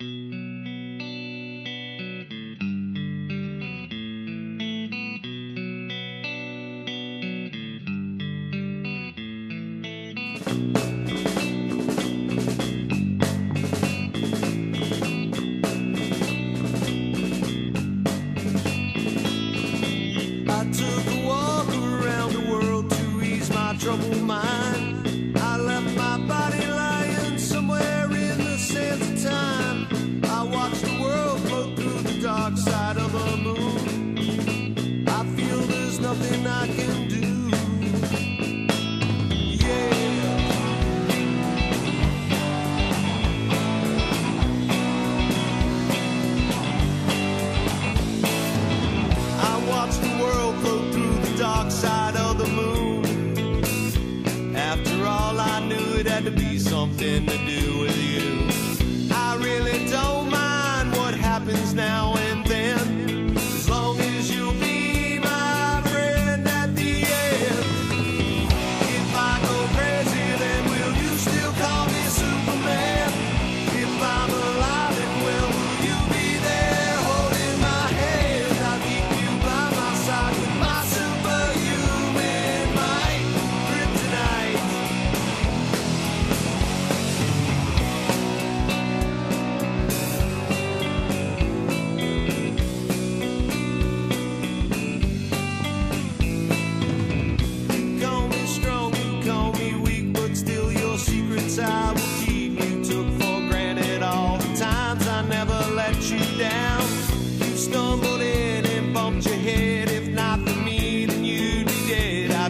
Mm-hmm. side of the moon. I feel there's nothing I can do. Yeah. I the world float through the dark side of the moon. After all, I knew it had to be something to do.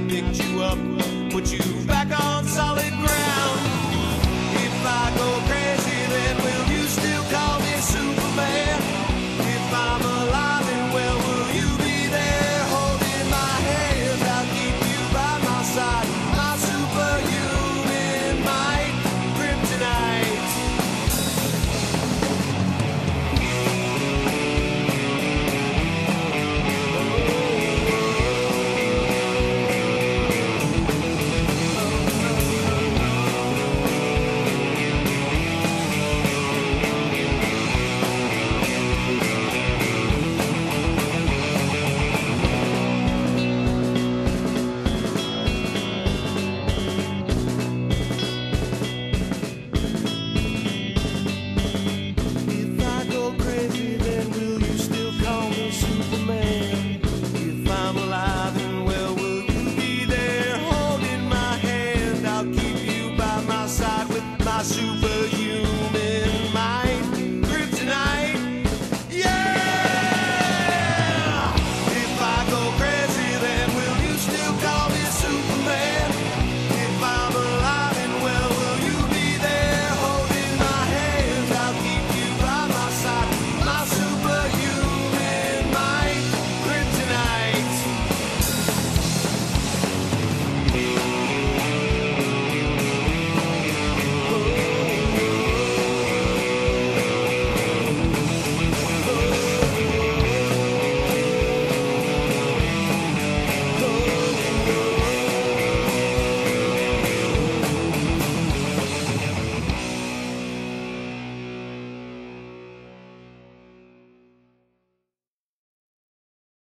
picked you up, put you